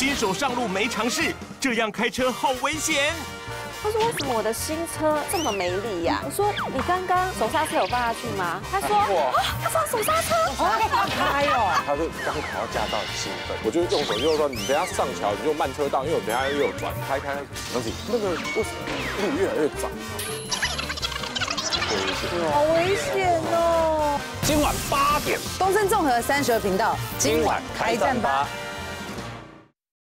新手上路没尝试，这样开车好危险。他说：“为什么我的新车这么没力呀、？”我说：“你刚刚手刹车有放下去吗？”他说：“啊、他放手刹车，我放开哦。”他说：“刚考到驾照，兴奋。”我就用手就是说：“你等下上桥你就慢车道，因为我等下又有转开开。”东子那个为什么路越来越窄？好危险哦！今晚八点，东森综合三十二频道，今晚开战吧。